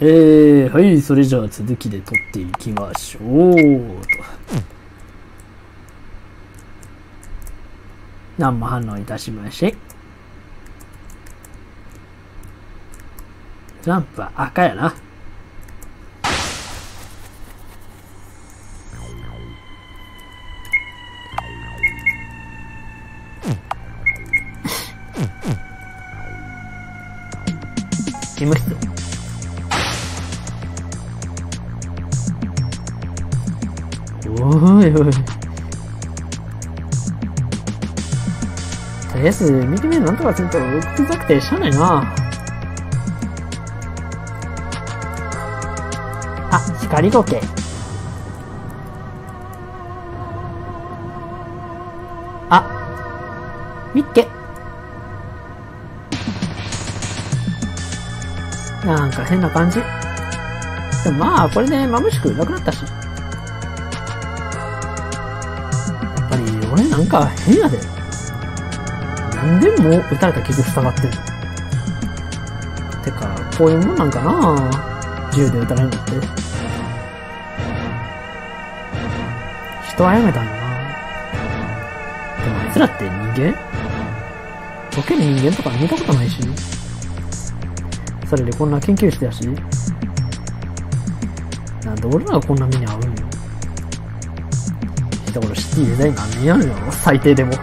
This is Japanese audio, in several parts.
えー、はい、それじゃあ続きで撮っていきましょう。と何も反応いたしません。ランプは赤やな。医務室。とりあえず、見てみるなんとかすると、うるさくてしゃあないな。あ、光時計。あ、みっけ。なんか変な感じ。でもまあ、これで眩しくなくなったし。なんか変やで。なんでもう撃たれた傷塞がってるてか、こういうもんなんかな銃で撃たれるのって。人はやめたんやな。でもあいつらって人間？溶ける人間とか見たことないし。それでこんな研究室やし。なんで俺らがこんな目に遭うんよ。人殺し T デザイン何年やるんやろ最低でも。や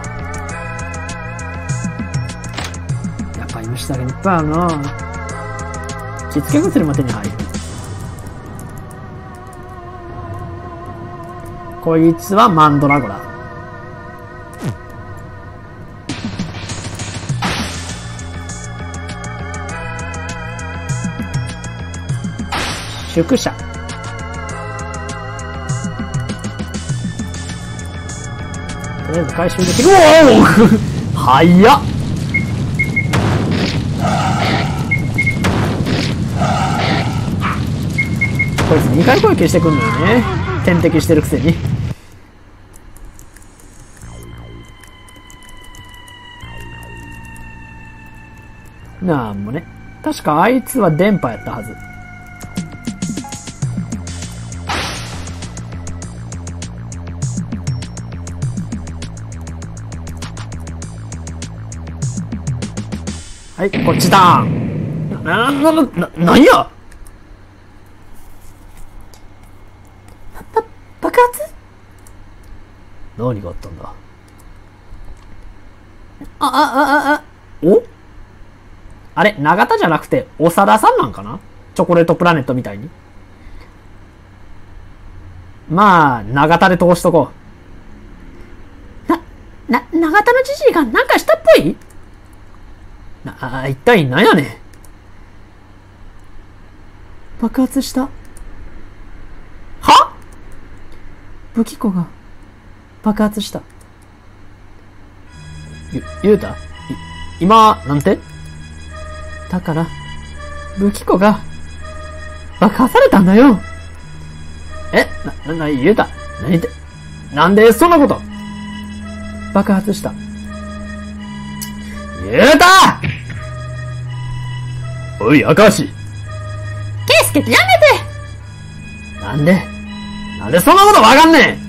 っぱ今下がいっぱいあるな着付け薬も手に入る。こいつはマンドラゴラ。宿舎。とりあえず回収できる。おお早っこいつ2回攻撃してくんのよね。点滴してるくせに。なんもね。確かあいつは電波やったはず。はい、こっちだ。な、な、な、な、なんや？ば爆発？何があったんだ？あ、あ、あ、あ、お？あれ、永田じゃなくて、長田さんなんかな？チョコレートプラネットみたいに。まあ、永田で通しとこう。な、な、永田のじじいがなんかしたっぽい？な、あ、一体何やねん。爆発した。は？武器庫が爆発した。ゆ、ゆうた、今、なんて？だから、武器庫が爆破されたんだよ。え？な、な、な、ゆうた？何て、なんでそんなこと？爆発した。ゆうたおい、赤橋。ケイスケってやめてなんで？なんでそんなことわかんねん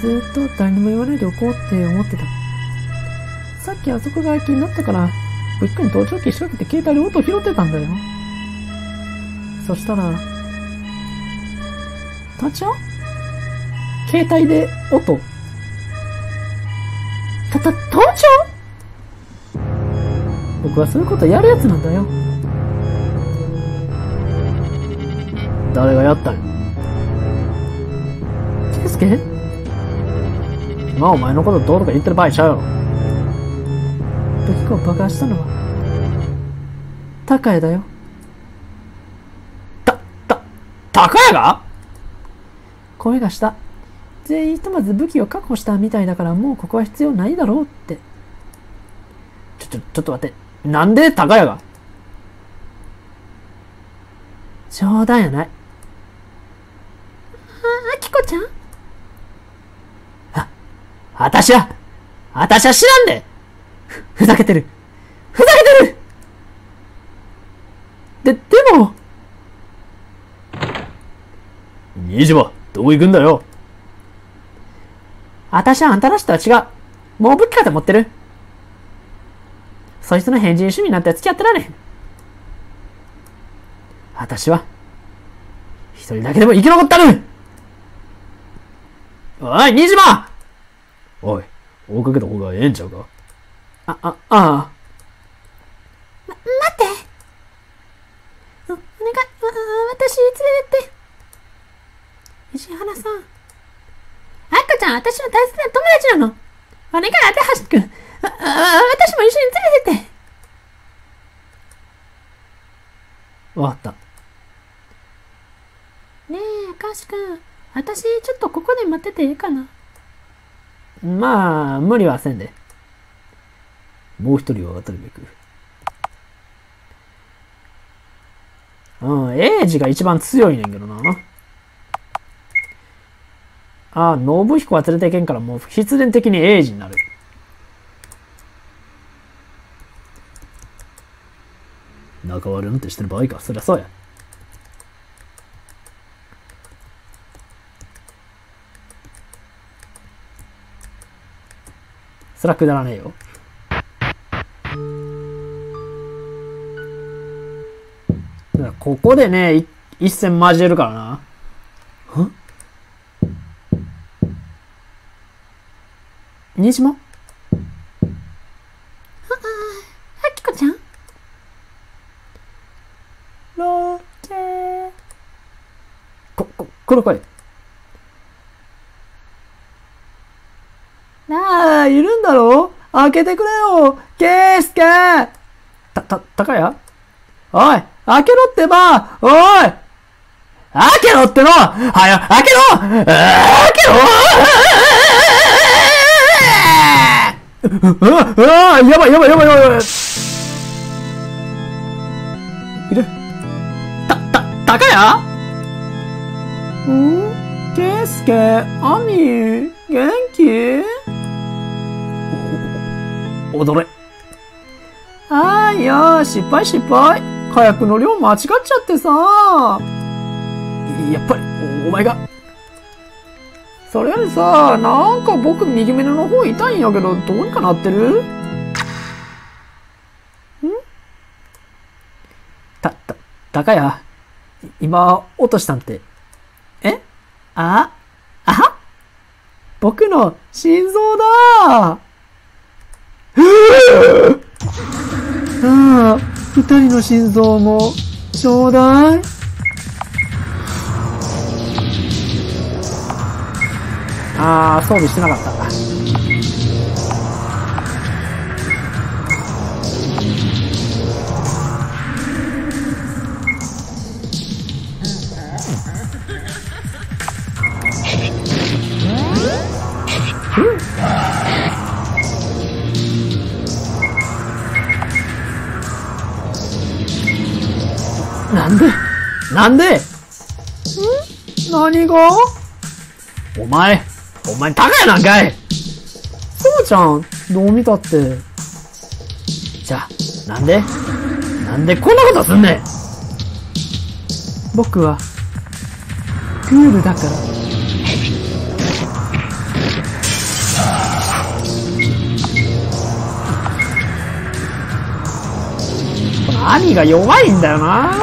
ずーっと誰にも言わないでおこうって思ってた。さっきあそこが気になったから、ぶっかに盗聴器仕掛けて携帯で音拾ってたんだよ。そしたら、盗聴携帯で音。た、た、盗聴？僕はそういうことやるやつなんだよ。誰がやったんやケイスケ今お前のことどうとか言ってる場合ちゃうよ。武器庫を爆破したのは、高谷だよ。た、た、高谷が？声がした。全員ひとまず武器を確保したみたいだからもうここは必要ないだろうって。ちょ、ちょ、ちょっと待って。なんで高谷が？冗談やない。あ、あきこちゃん？あたしは、あたしは知らんでふ、ふざけてる。ふざけてるで、でも、新島、どこ行くんだよ？私はあんたらしとは違う。もう武器かと思ってる。そいつの変人趣味なんて付き合ってられへん。私は、一人だけでも生き残ったるおい、新島おい、追いかけた方がええんちゃうか？あ、あ、ああ。待って。おお願い、わ私連れてって。石原さん。あっこちゃん、私の大切な友達なの。お願い、あたはしくん。私も一緒に連れてって。わかった。ねえ、かしくん。私、ちょっとここで待ってていいかな？まあ、無理はせんで。もう一人は渡るべく。うん、エイジが一番強いねんけどな。ああ、信彦は連れていけんからもう必然的にエイジになる。仲悪なんてしてる場合か。そりゃそうや。そりゃくだらねえよ。ここでね、一戦交えるからな。ん新島あきこちゃんロケーこ、こ、この声。なあ、いるんだろ？開けてくれよ。ケイスケ。た、た、たかやおい開けろってば。おい。開けろってのはや、開けろ。開けろ。うわうわやばいやばいやばいやばいいるた、た、たかやん？ケイスケ、アミ、元気？踊れ。ああ、いやー、失敗失敗。火薬の量間違っちゃってさ。やっぱり、お前が。それよりさ、なんか僕右目の方痛いんやけど、どうにかなってる？ん？た、た、たかや、今、落としたんて。あ、あ僕の心臓だああ、二人の心臓も、ちょうだい。ああ、装備してなかった。なんで？ん？何が？お前、お前、高やなんかいそうじゃん。どう見たって？じゃあ、なんで？なんでこんなことすんねん？僕は、クールだから。兄が弱いんだよな。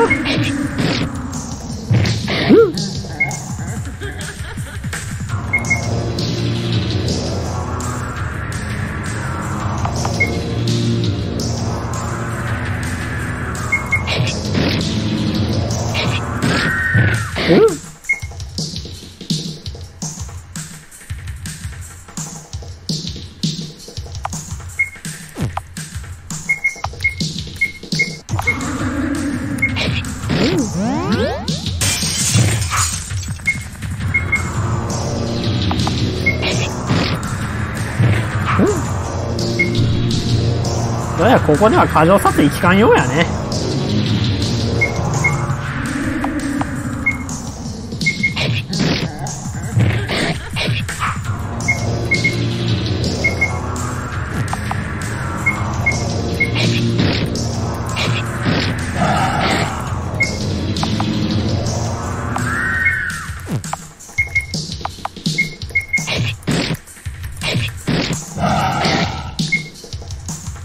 ここでは過剰撮影期間ようやね。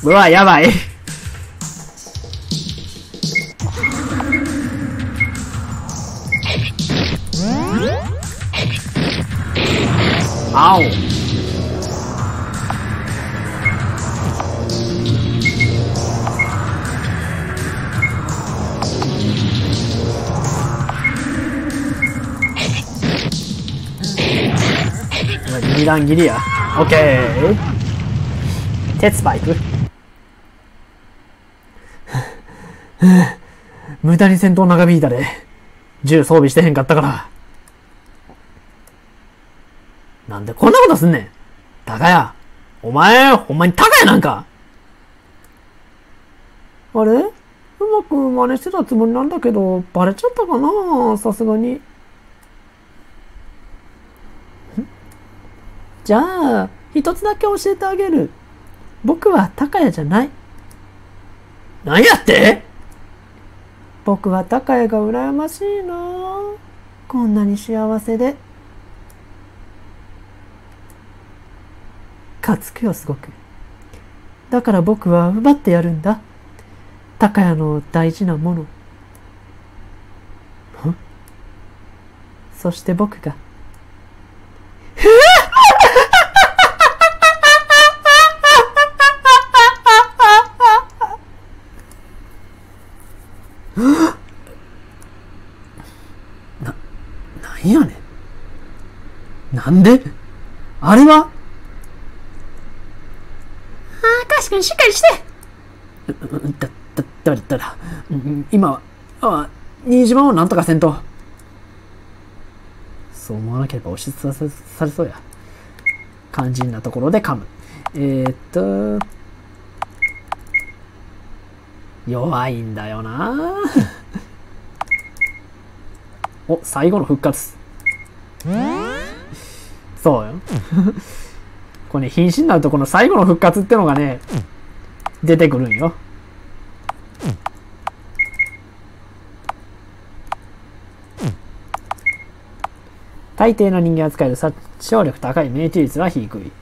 うわ、やばい。青。二段切りや。オッケー。鉄パイプ。無駄に戦闘長引いたで。銃装備してへんかったから。なんでこんなことすんねん。高谷。お前、ほんまに高谷なんか。あれ？うまく真似してたつもりなんだけど、バレちゃったかなさすがに。ん？じゃあ、一つだけ教えてあげる。僕は高谷じゃない。何やって？僕は高谷が羨ましいなこんなに幸せで。かつくよ、すごく。だから僕は奪ってやるんだ。高谷の大事なもの。そして僕が。なんで？あれは？ああ、かしくんしっかりしてうんだ、だ、だ、だ、だ、うん今は、あ、新島をなんとかせんと。そう思わなければ押しつぶさされそうや。肝心なところで噛む。えー、っと、弱いんだよな お、最後の復活。これね、瀕死になるとこの最後の復活ってのがね、出てくるんよ。大抵の人間が使える殺傷力高い命中率は低い。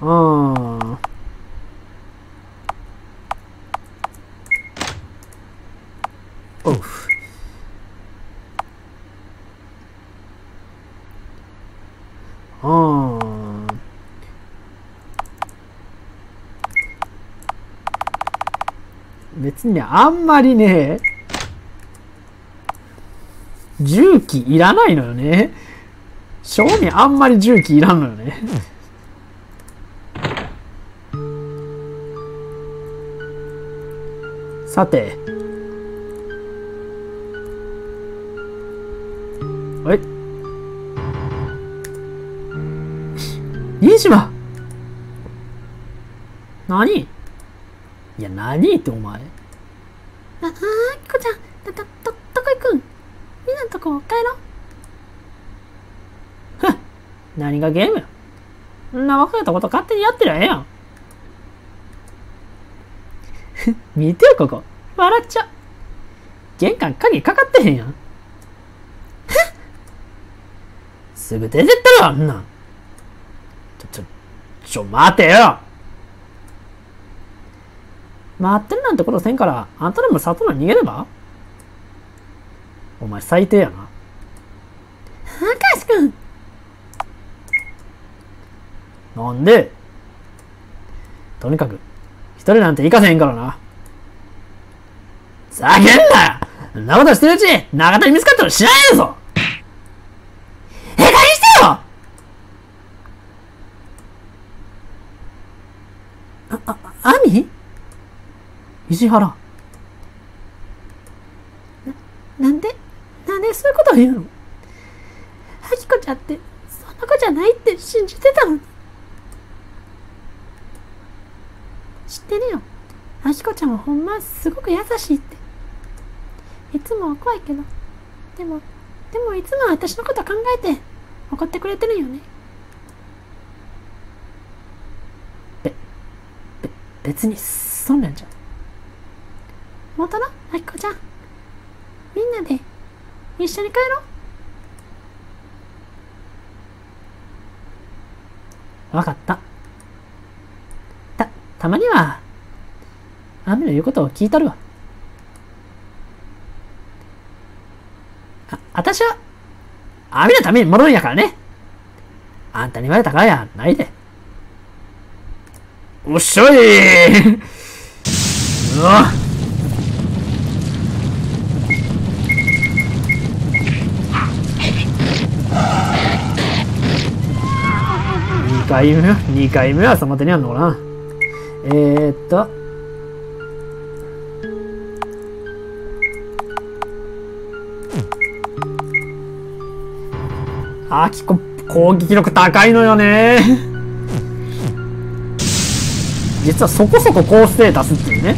ああ。おう。ああ。別に、あんまりね、重機いらないのよね。正味あんまり重機いらんのよね。さて。え？新島何？いや、何ってお前。ああー、きこちゃん、ど、ど、ど、どこ行くんみんなのとこ帰ろう。何がゲームや？そんな若いとこと勝手にやってりゃええやん。見てよ、ここ。笑っちゃ。玄関鍵かかってへんやん。すぐ出てったろ、あんなん。ちょ、ちょ、ちょ、待てよ待ってるなんてことせんから、あんたらも里に逃げれば？お前最低やな。あかしくんなんで？とにかく、一人なんて行かせへんからな。ざけんな！そんなことしてるうちに、中田に見つかったら知らねえぞ！ええ加減にしてよ！あ、あ、アミ石原。なんで、なんでそういうこと言うのあきこちゃんって、そんな子じゃないって信じてたのに。知ってるよ。あきこちゃんはほんますごく優しいって。いつもは怖いけど。でも、でもいつも私のこと考えて怒ってくれてるよね。別に、そんなんじゃ。元のあきこちゃん。みんなで一緒に帰ろう。わかった。た、たまには、雨の言うことを聞いたるわ。あ、あたしは、雨のために戻るんやからね。あんたに言われたからやないで。おっしゃいうわ2回目？は、2回目はその手にあるのかな。えー、っと。あきこ、攻撃力高いのよね。実はそこそこ高ステータスっていうね。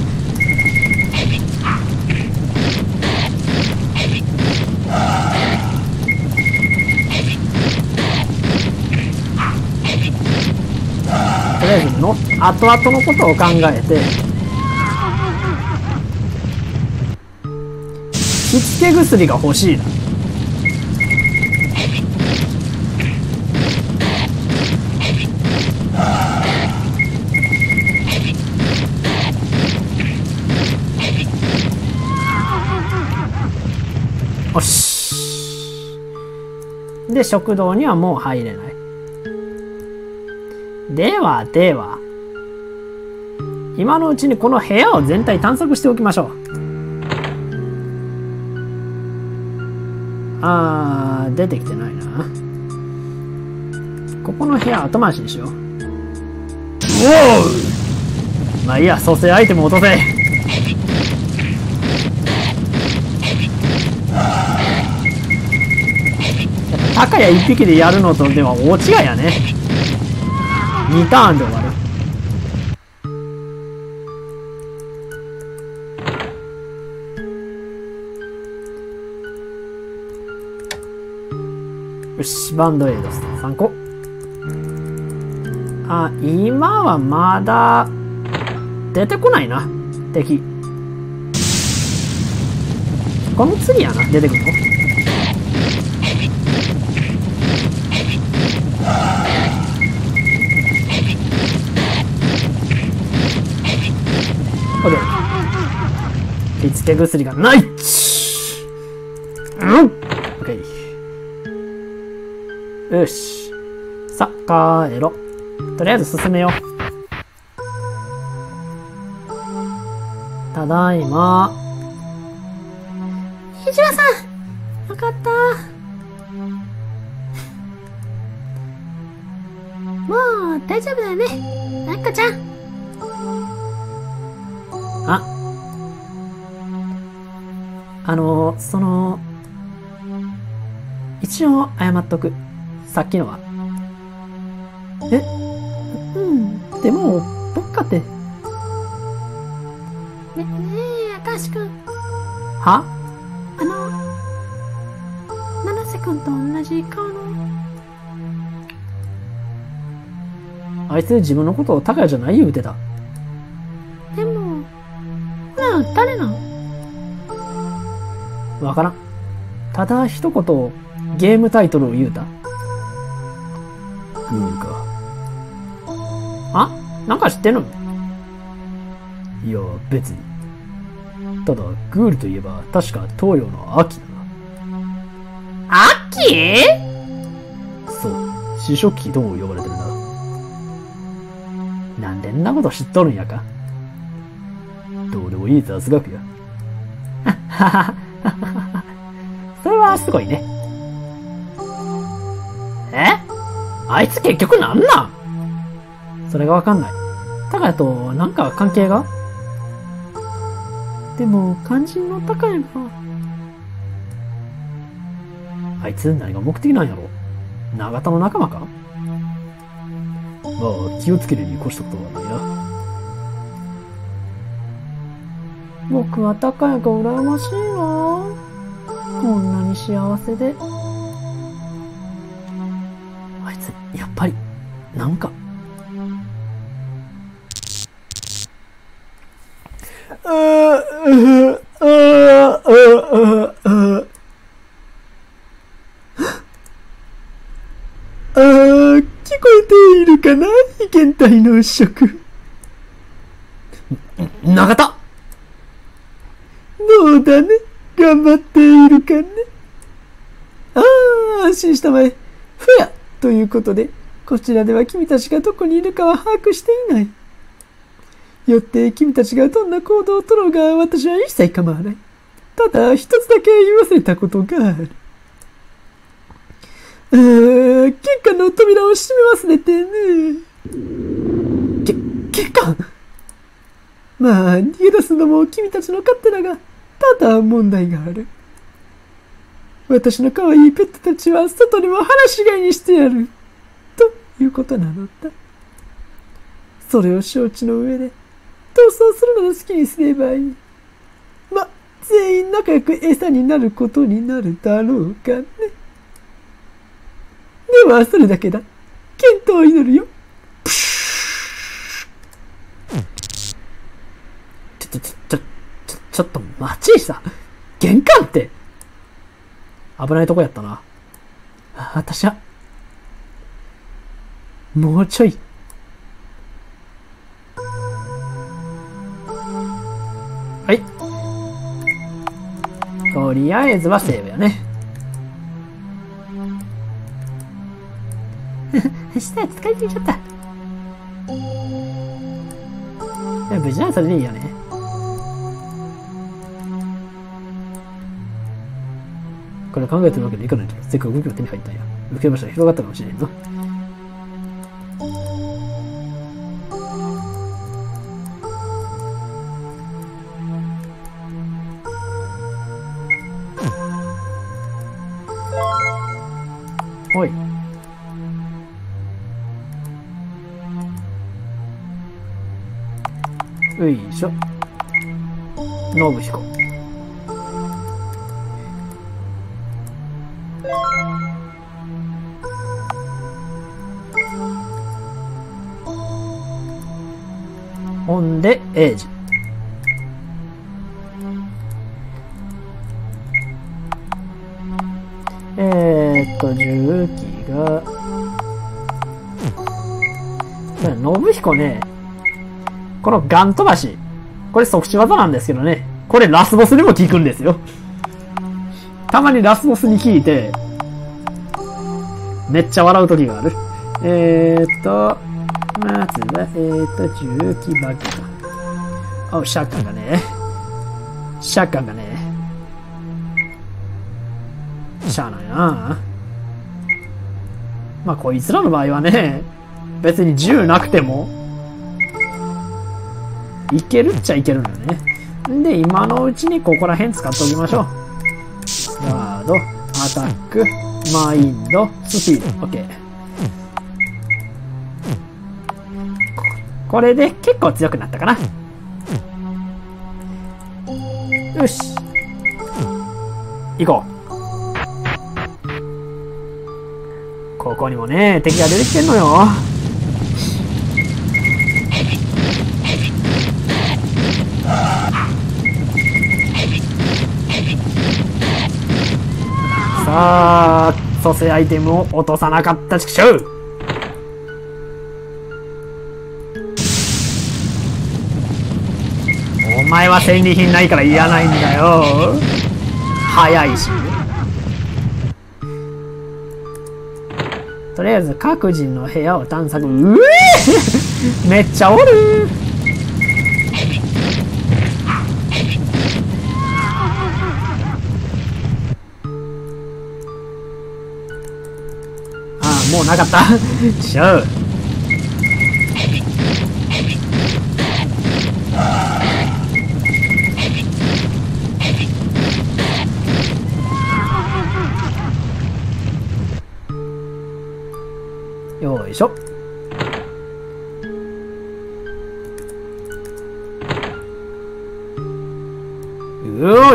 とりあえずの後々のことを考えてしつけ薬が欲しいなで食堂にはもう入れない。ではでは今のうちにこの部屋を全体探索しておきましょう。あー出てきてないな。ここの部屋後回しにしよう。う。おまあいいや蘇生アイテム落とせ。やっぱ高谷一匹でやるのとでは大違いやね。2ターンで終わる。よしバンドエイド3個あ今はまだ出てこないな。敵。この次やな。出てくるの？オッケー。手付け薬がないうんオッケー。よし。さあ、帰ろ。とりあえず進めよう。ただいま。ひじわさんよかった。もう大丈夫だよね。あきこちゃん。あ。あの、その、一応謝っとく。さっきのは。え？うん。でも、僕かって。ね、ねえ、あかしくん。は？あの、七瀬くんと同じ顔の。あいつ自分のことを高谷じゃない言うてた。わからん。ただ一言、ゲームタイトルを言うた。グールか。あ？なんか知ってるの？いや、別に。ただ、グールといえば、確か東洋の秋だな。そう。試食機とも呼ばれてるな。なんでんなこと知っとるんやか。どうでもいい雑学や。はははは それはすごいね。え？あいつ結局なんなん？それがわかんない。高谷となんか関係が？でも、肝心の高谷が。あいつ何が目的なんやろ？長田の仲間か？まあ、気をつけるに越したことはないな。僕は高谷が羨ましいなこんなに幸せで。あいつやっぱりなんか。ああああ、ああ、ああ、ああ。ああ聞こえているかな被験体の食。食長田どうだね。頑張っているかねああ、安心したまえ。フェアということで、こちらでは君たちがどこにいるかは把握していない。よって君たちがどんな行動をとろうが私は一切構わない。ただ一つだけ言わせたことがある。あ玄関の扉を閉め忘れてね。け、結果まあ、逃げ出すのも君たちの勝手だが、ただ問題がある。私の可愛いペットたちは外にも放し飼いにしてやる。ということなのだ。それを承知の上で、逃走するのを好きにすればいい。ま、全員仲良く餌になることになるだろうかね。では、それだけだ。健闘を祈るよ。ちょ、ちょ、ちょ、ちょ、ちょっと待ちさ。玄関って。危ないとこやったな。あ私は、もうちょい。はい。とりあえずはセーブやね。したら疲れてきちゃった。無事ならそれでいいよね。これ考えてるわけにいかないと。せっかく武器が手に入ったんや。受けましたら広がったかもしれんぞ。はい。よいしょ。信彦。ほんで、エイジ。えーっと、重機が、信彦ね、このガン飛ばし。これ即死技なんですけどね。これラスボスにも効くんですよ。たまにラスボスに効いて、めっちゃ笑う時がある。えーっと、ずは、えーっと、重機バッグ。お、シャッカンがね。シャッカンがね。しゃあないなまあ、こいつらの場合はね、別に銃なくても、いけるっちゃいけるんだよね。んで、今のうちにここら辺使っておきましょう。ガード、アタック、マインド、スピード。オッケー。これで結構強くなったかな。よし。行こう。ここにもね、敵が出てきてんのよ。さあ、蘇生アイテムを落とさなかった畜生お前は戦利品ないからいらないんだよ。早いし。とりあえず各人の部屋を探索。うえめっちゃおるああ、もうなかった。しょう。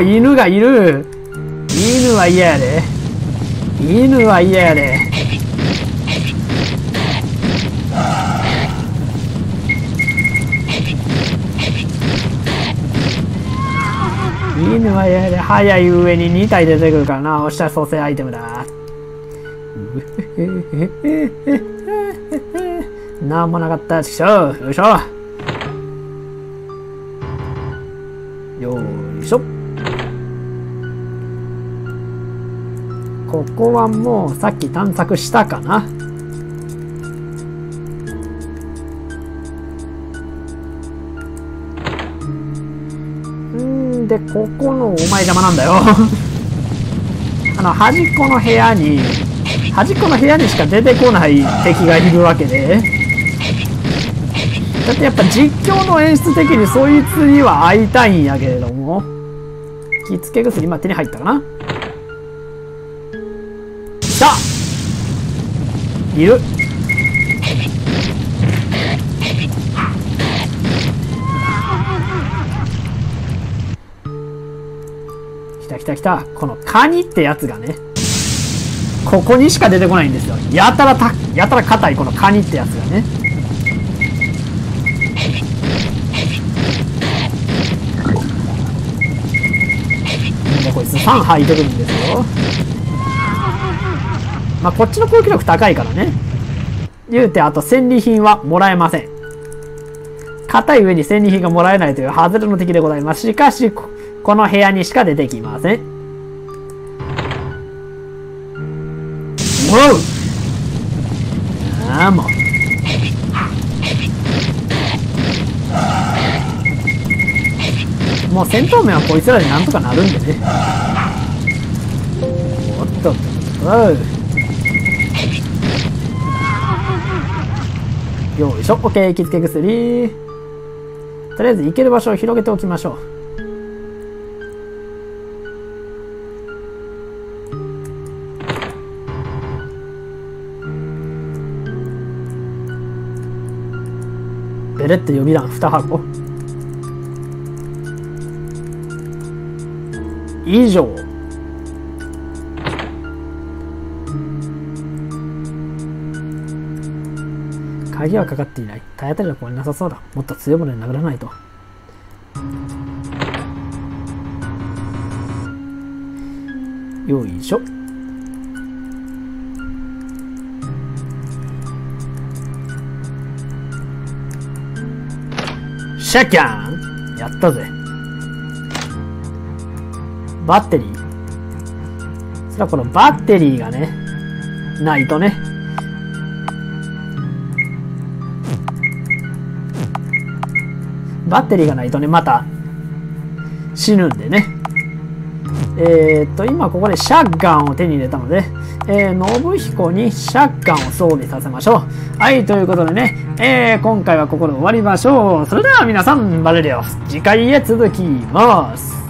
犬がいる。犬は嫌やで。犬は嫌やで。犬は嫌やで。早い上に2体出てくるからな。押した蘇生アイテムだ。なんもなかった。ちくしょう。よいしょ。ここはもうさっき探索したかなう。んで、ここのお前邪魔なんだよ。あの、端っこの部屋に、端っこの部屋にしか出てこない敵がいるわけで。だってやっぱ実況の演出的にそいつには会いたいんやけれども。着付け薬今手に入ったかなたいる。来た来た来た。このカニってやつがね。ここにしか出てこないんですよ。やたらたやたら硬いこのカニってやつがね。こいつ3吐いてくるんですよ。まあこっちの攻撃力高いからね。言うてあと戦利品はもらえません。硬い上に戦利品がもらえないという外れの敵でございます。しかしこの部屋にしか出てきません。もう。ああもう。もう戦闘面はこいつらでなんとかなるんでね。おっとっと。よいしょ。OK 着付け薬。とりあえず行ける場所を広げておきましょう。ベレッテ予備弾2箱。以上。鍵はかかっていない。体当たりはこれなさそうだ。もっと強いもので殴らないと。よいしょ。シャキャン。やったぜ。バッテリー。それはこのバッテリーがねないとね。バッテリーがないとねまた死ぬんでね。えー、っと今ここでシャッガンを手に入れたので、えー、信彦にシャッガンを装備させましょう。はいということでね、えー、今回はここで終わりましょう。それでは皆さんバレリオス次回へ続きます。